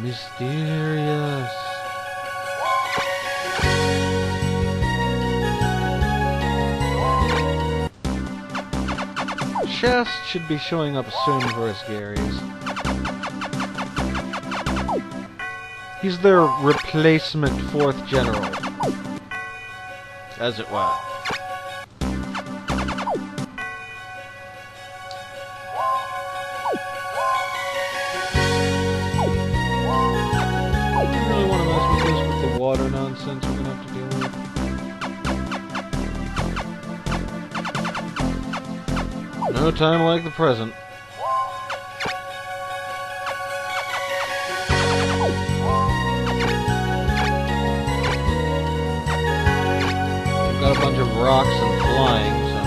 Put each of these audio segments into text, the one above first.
Mysterious. Chest should be showing up soon for us, Gary's. He's their replacement fourth general. As it were. No time like the present. We've got a bunch of rocks and flying, so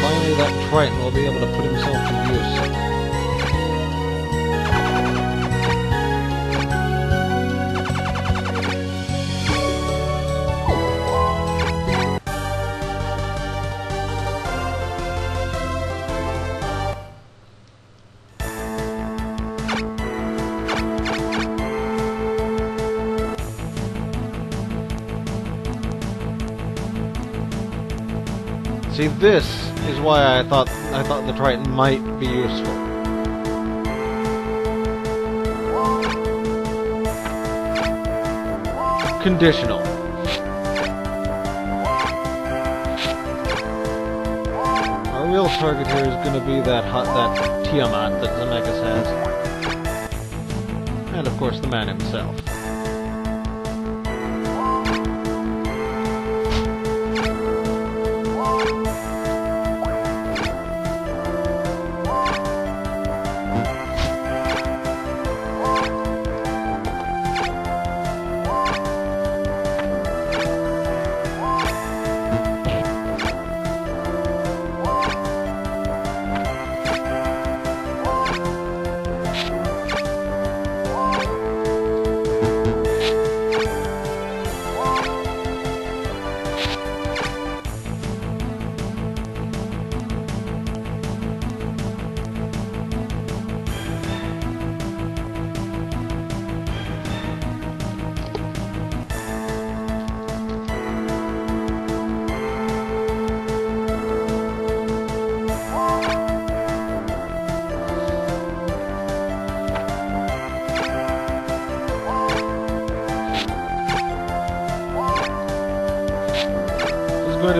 finally that Triton will be able to put himself to use. See, this is why I thought I thought the Triton might be useful. Conditional. Our real target here is going to be that hot, that Tiamat that Zemeckis has, and of course the man himself.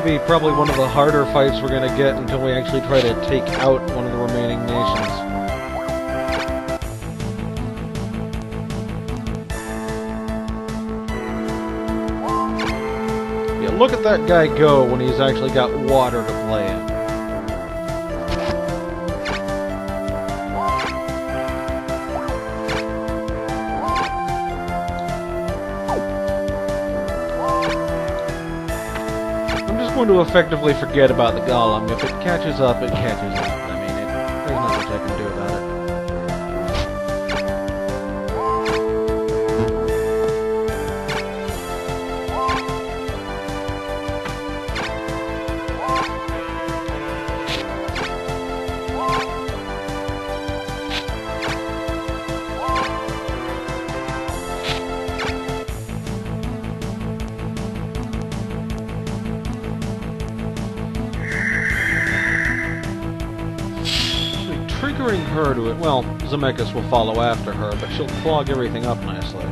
Be probably one of the harder fights we're going to get until we actually try to take out one of the remaining nations. Yeah, look at that guy go when he's actually got water to play in. Going to effectively forget about the golem. If it catches up, it catches up. Actually, her to it, well, Zemeckis will follow after her, but she'll clog everything up nicely.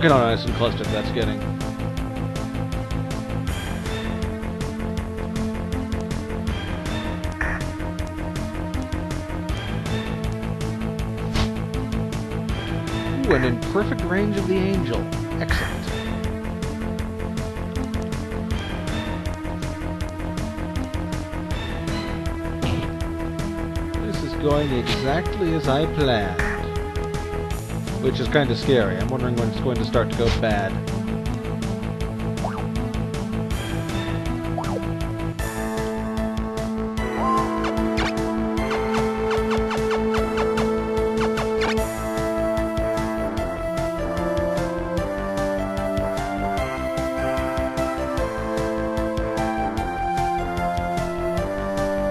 Look at how nice and clustered that's getting. Ooh, and in perfect range of the angel. Excellent. This is going exactly as I planned. Which is kind of scary. I'm wondering when it's going to start to go bad.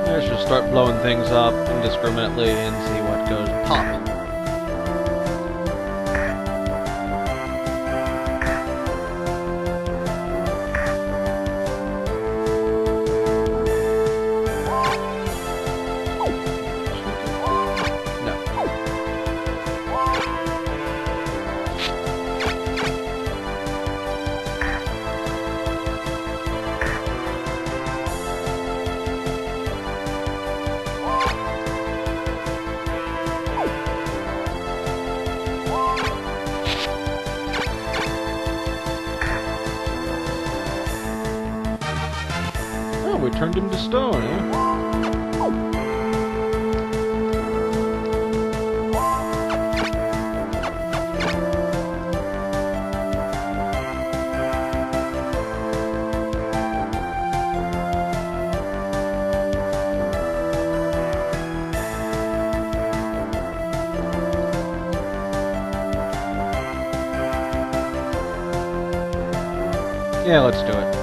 I should start blowing things up indiscriminately and see what goes pop. Yeah, let's do it.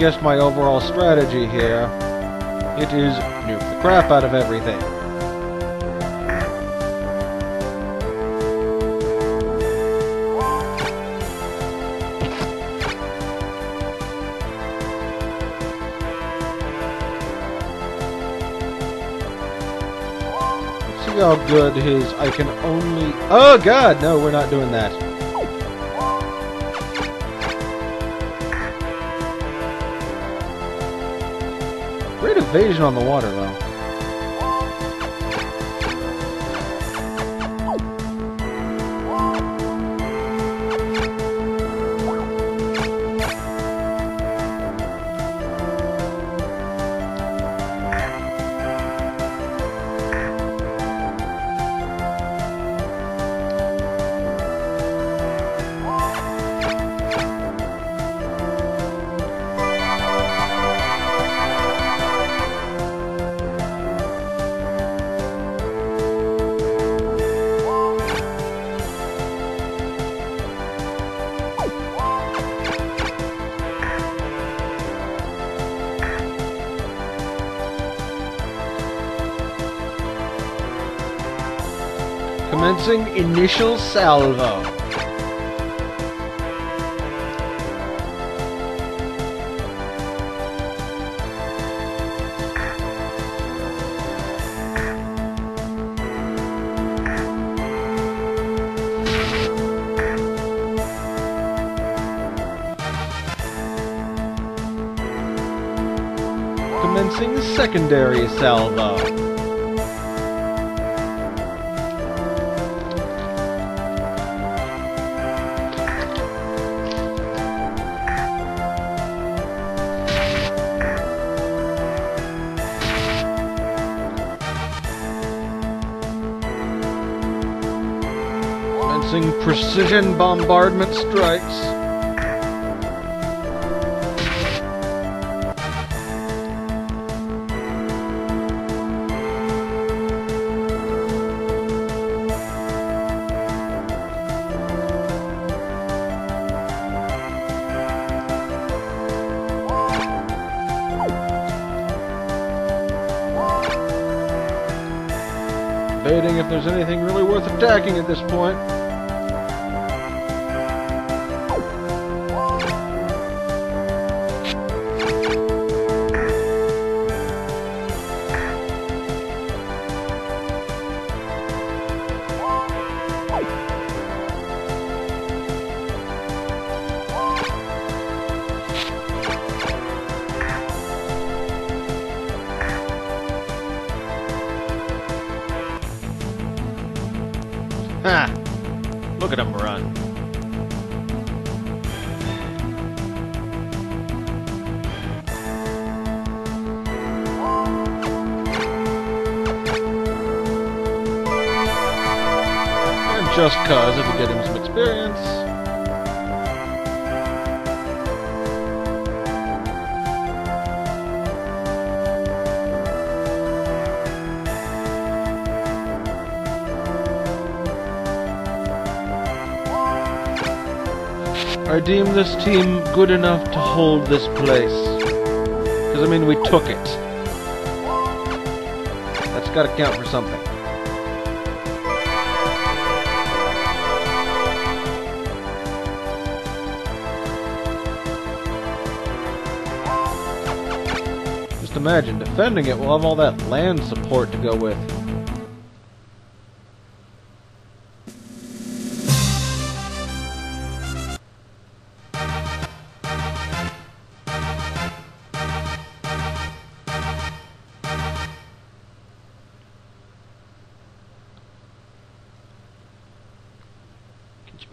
Guessed my overall strategy here, it is nuke the crap out of everything. Let's see how good his I can only Oh god, no, we're not doing that. Great evasion on the water though. Commencing initial salvo. Commencing secondary salvo. Precision bombardment strikes. Debating if there's anything really worth attacking at this point. Look at him run. And just cause it'll get him some I deem this team good enough to hold this place. Because, I mean, we took it. That's gotta count for something. Just imagine, defending it will have all that land support to go with.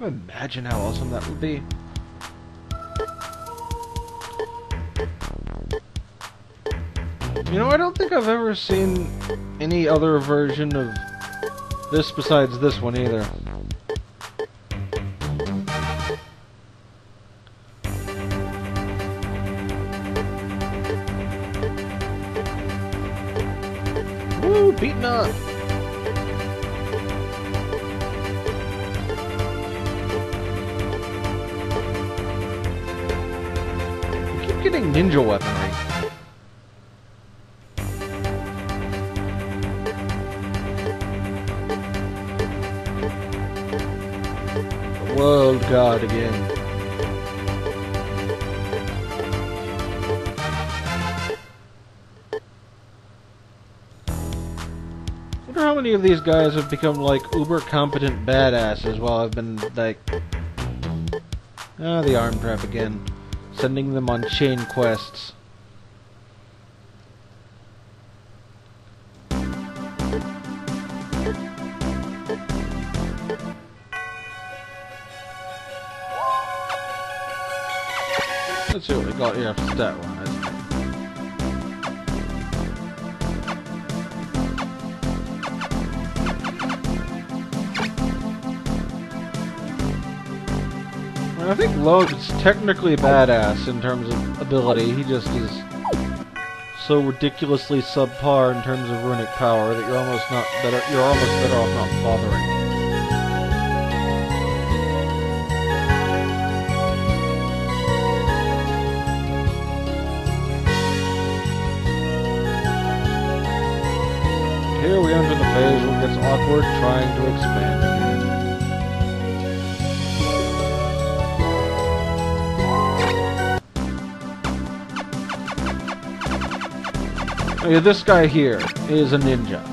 Imagine how awesome that would be? You know, I don't think I've ever seen any other version of this besides this one either. Woo, beating up! World again. wonder how many of these guys have become like uber competent badasses while I've been like Ah, the arm trap again. Sending them on chain quests. See what we got here for stat wise. I think Logan's technically badass in terms of ability. He just is so ridiculously subpar in terms of runic power that you're almost not better. You're almost better off not bothering. Gets awkward trying to expand again. Okay, this guy here is a ninja.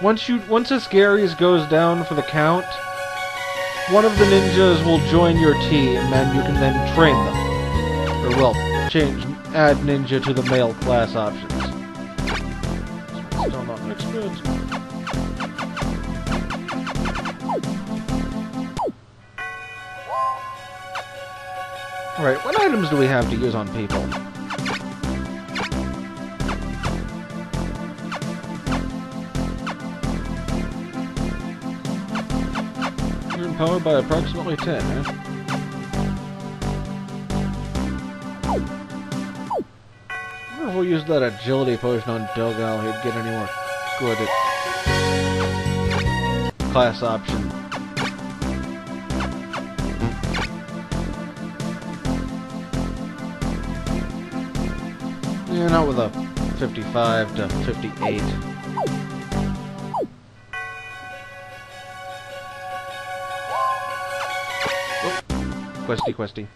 Once you once Esgares goes down for the count, one of the ninjas will join your team and you can then train them. Or well, change add ninja to the male class options. Still not an experience. Alright, what items do we have to use on people? You're by approximately 10, eh? If we use that agility potion on Dogal, he'd get any more good at class option. Yeah, not with a 55 to 58. Questy, questy.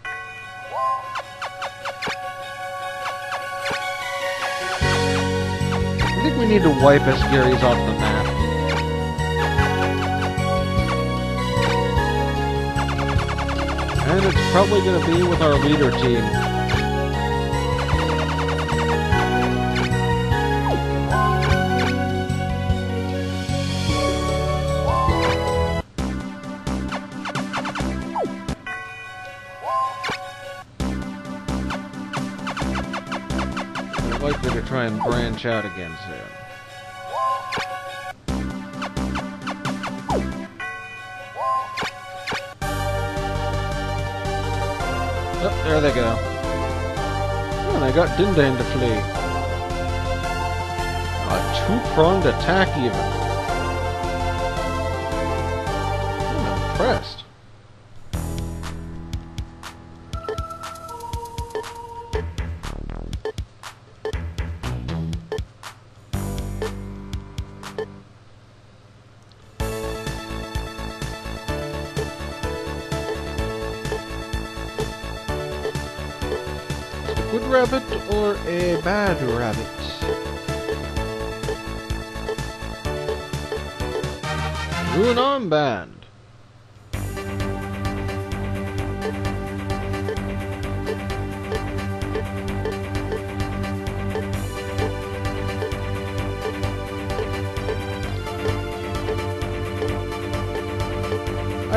I think we need to wipe Esgares off the map. And it's probably going to be with our leader team. Branch out again soon. Oh, there they go. Oh, they got Dindane to flee. A two-pronged attack, even.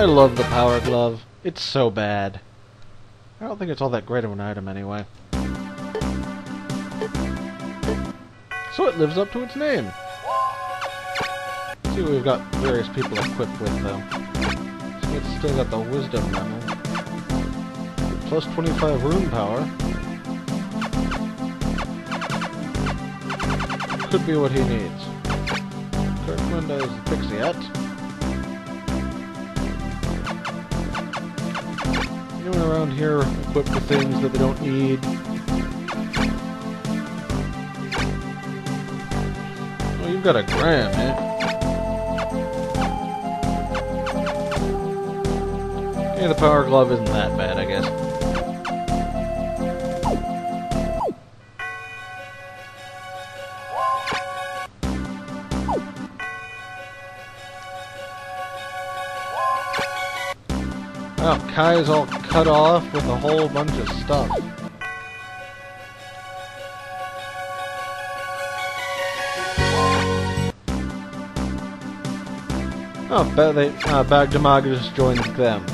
I love the power glove. It's so bad. I don't think it's all that great of an item anyway. So it lives up to its name. see what we've got various people equipped with, though. So it's still got the Wisdom Memo. Plus 25 rune power. Could be what he needs. Kirkland has Pixie Anyone around here equipped with things that they don't need? Oh, you've got a gram, eh? Yeah, the power glove isn't that bad, I guess. Wow, Kai's all cut off with a whole bunch of stuff. Oh, bet they uh, Bagdemagus joined them.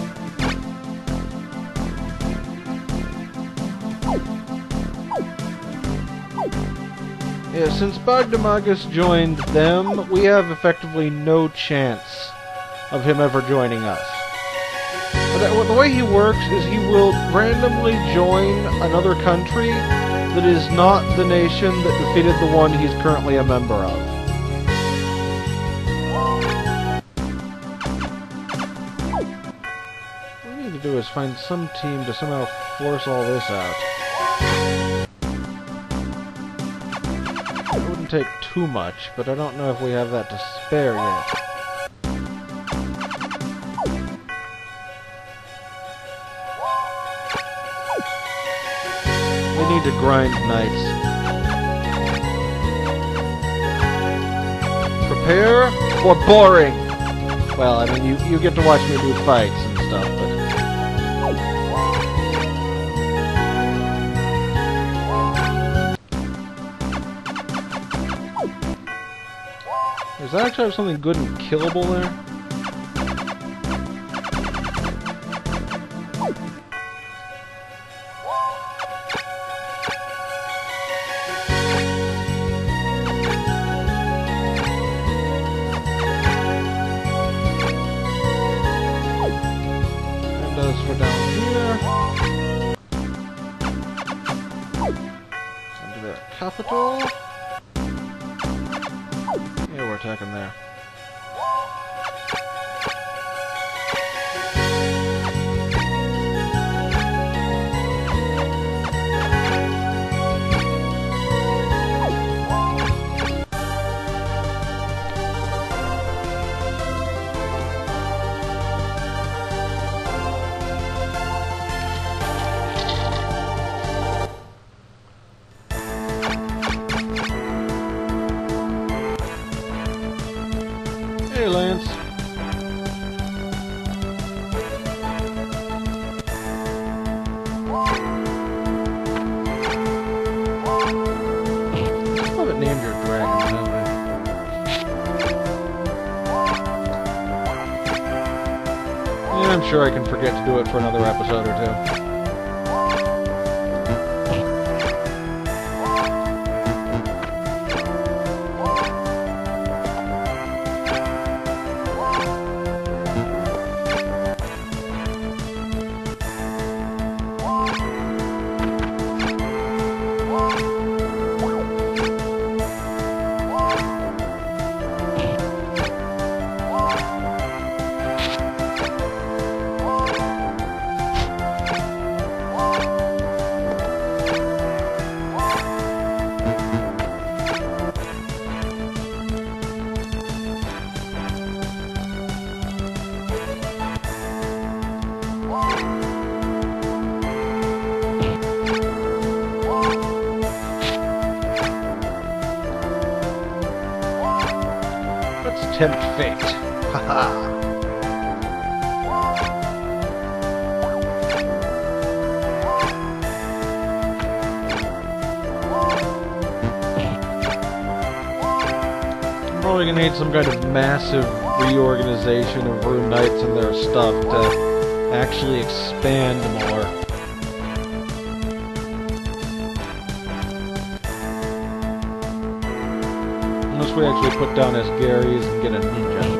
Yeah, since Bagdemagus joined them, we have effectively no chance of him ever joining us. Uh, the way he works is he will randomly join another country that is not the nation that defeated the one he's currently a member of. We need to do is find some team to somehow force all this out. It wouldn't take too much, but I don't know if we have that to spare yet. To grind knights. Prepare for boring! Well, I mean, you, you get to watch me do fights and stuff, but... Does that actually have something good and killable there? I'm sure I can forget to do it for another episode or two. Probably gonna need some kind of massive reorganization of Rune Knights and their stuff to actually expand more. Unless we actually put down as Gary's and get a ninja.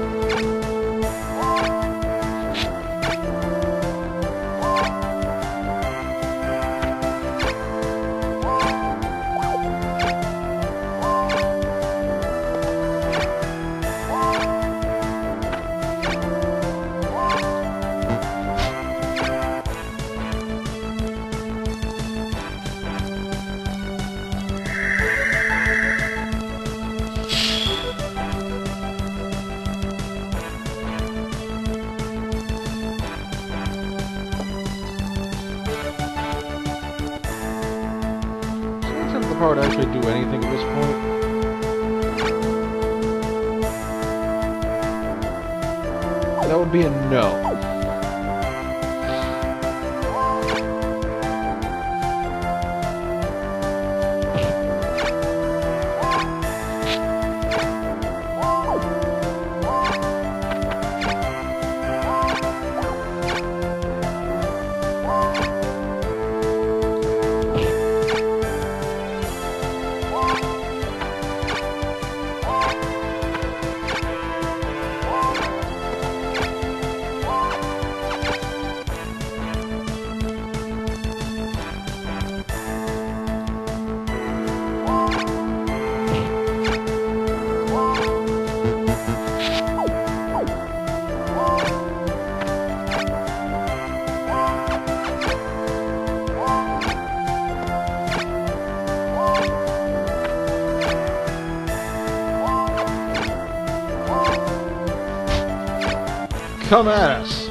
Come at us.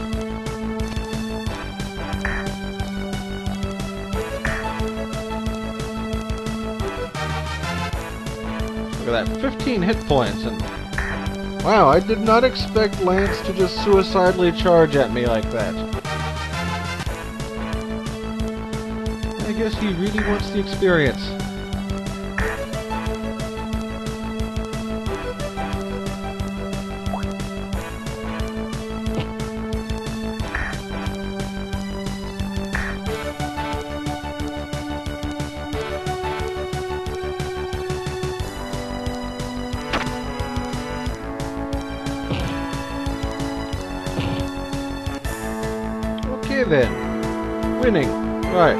Look at that, 15 hit points, and wow, I did not expect Lance to just suicidally charge at me like that. I guess he really wants the experience. then. Winning. Right.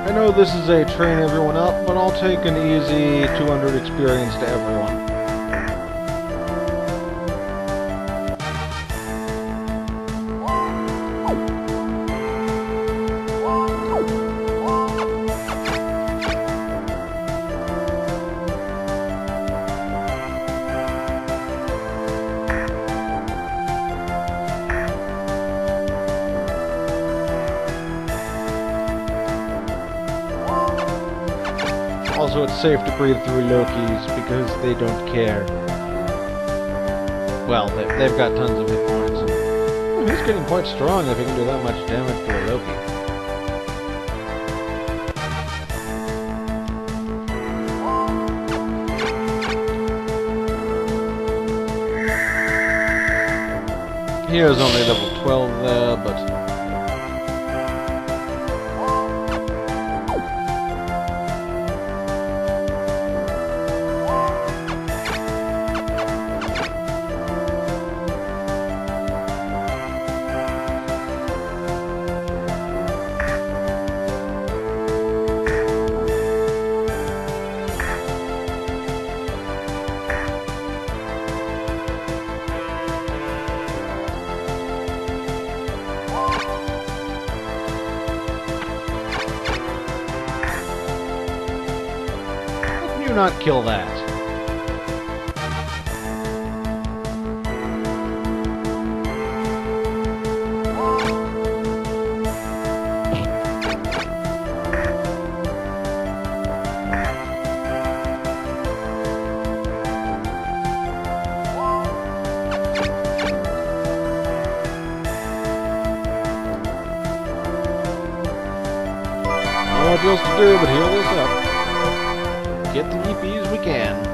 I know this is a train everyone up, but I'll take an easy 200 experience to everyone. Safe to breathe through Lokis because they don't care. Well, they, they've got tons of hit points. And, oh, he's getting quite strong if he can do that much damage to a Loki. He is only level 12 kill that? Much else to do but heal this up. Get the EPs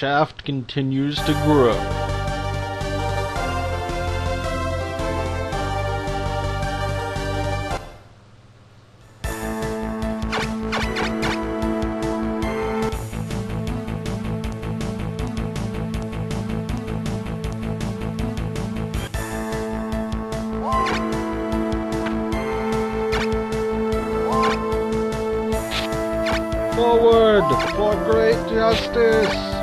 Shaft continues to grow. Forward for great justice!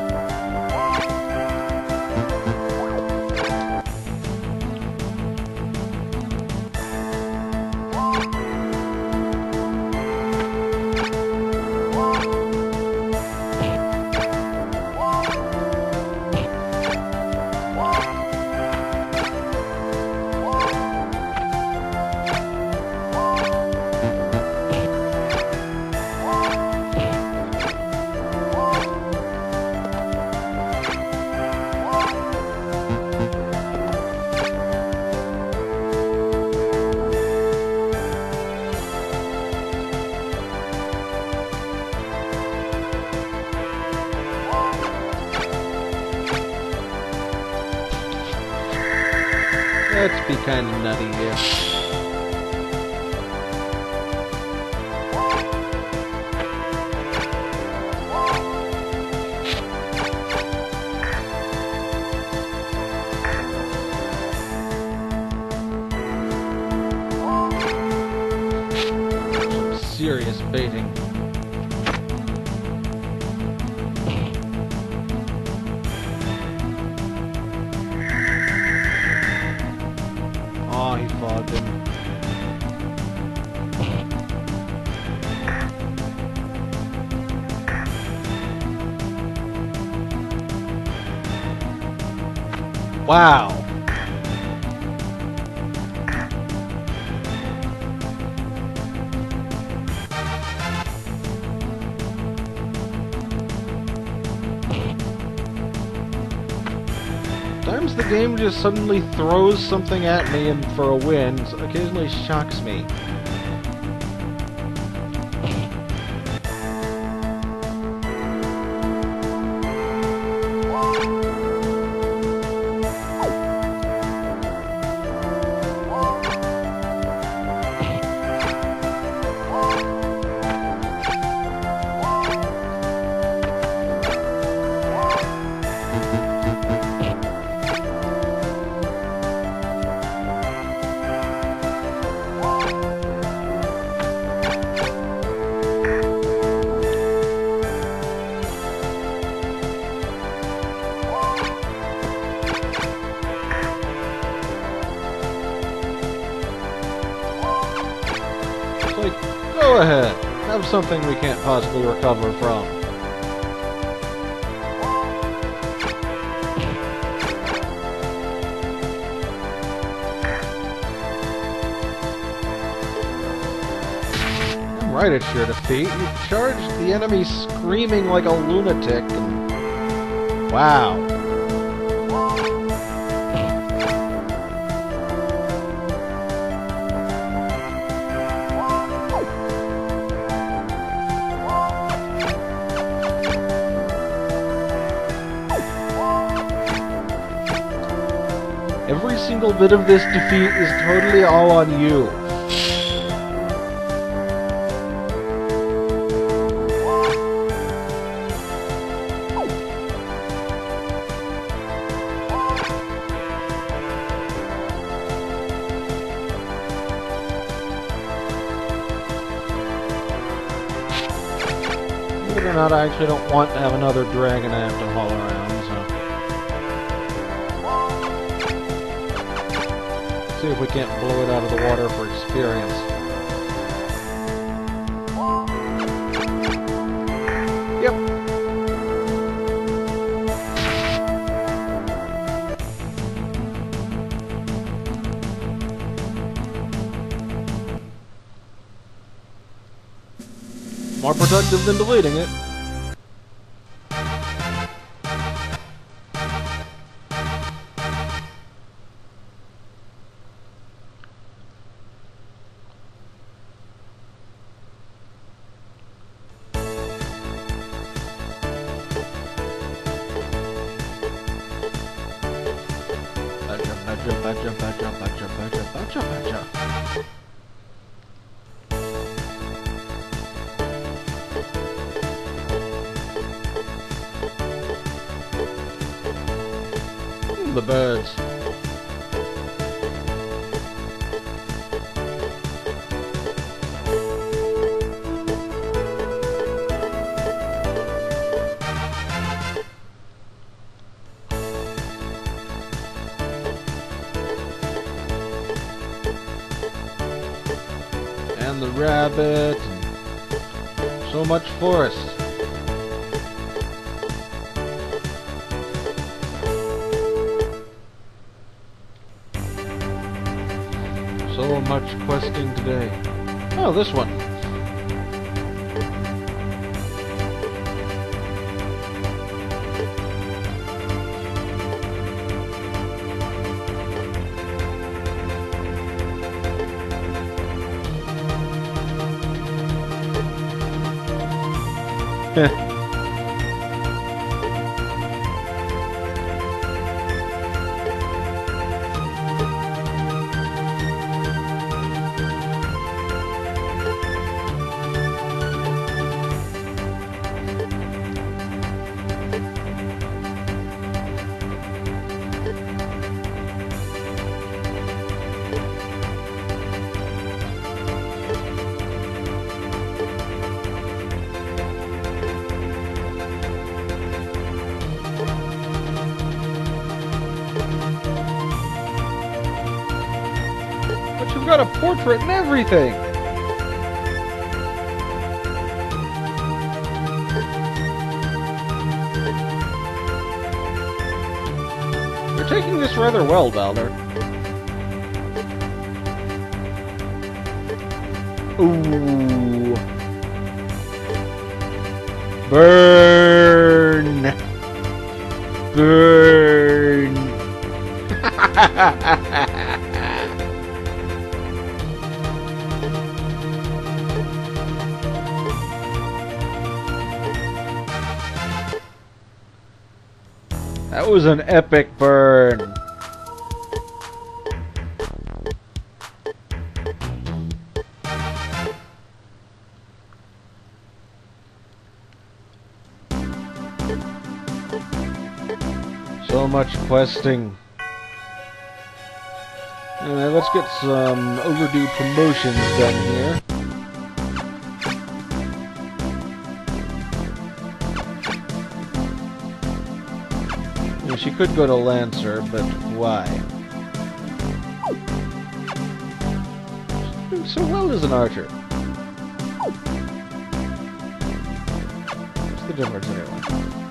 Wow. Just suddenly throws something at me and for a win occasionally shocks me. Ahead, have something we can't possibly recover from. Right at your defeat. You charged the enemy screaming like a lunatic and... Wow. Single bit of this defeat is totally all on you. Believe it or not, I actually don't want to have another dragon I have to haul around, See if we can't blow it out of the water for experience. Yep. More productive than deleting it. And the rabbit. and So much forest. So much questing today. Oh, this one. Got a portrait and everything! You're taking this rather well, Balder. Ooh. Burn! Burn! that was an epic burn. So much questing. Let's get some overdue promotions done here. She could go to Lancer, but why? She's doing so well as an archer. What's the difference anyway?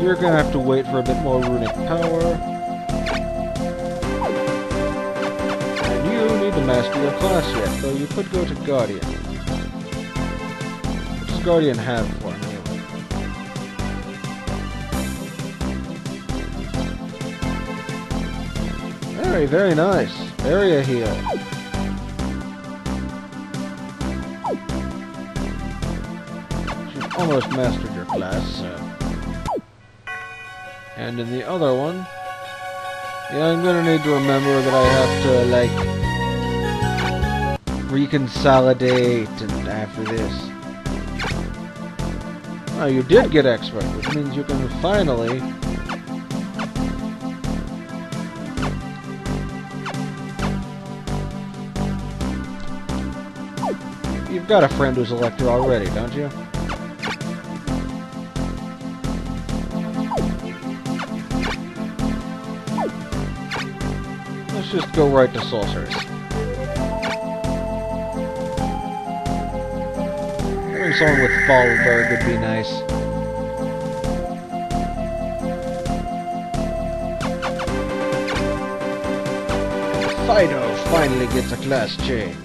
You're gonna have to wait for a bit more runic power. And you need to master your class yet, though you could go to Guardian. What does Guardian have for me? Very, very nice. Area heal. You've almost mastered your class, so... And in the other one, yeah, I'm gonna need to remember that I have to, like, reconsolidate and after this. Oh, you did get expert, which means you can finally... You've got a friend who's elector already, don't you? Let's just go right to Sorceress. Having someone with Falberg would be nice. Fido finally gets a class change.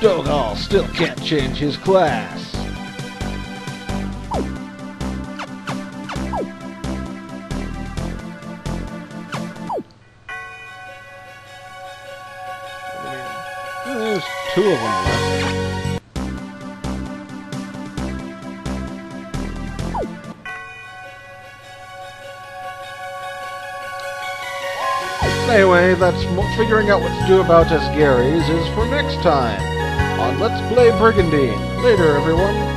Dogal still can't change his class. Two of them left. Anyway, that's figuring out what to do about Esgares is for next time on Let's Play Brigandine. Later, everyone.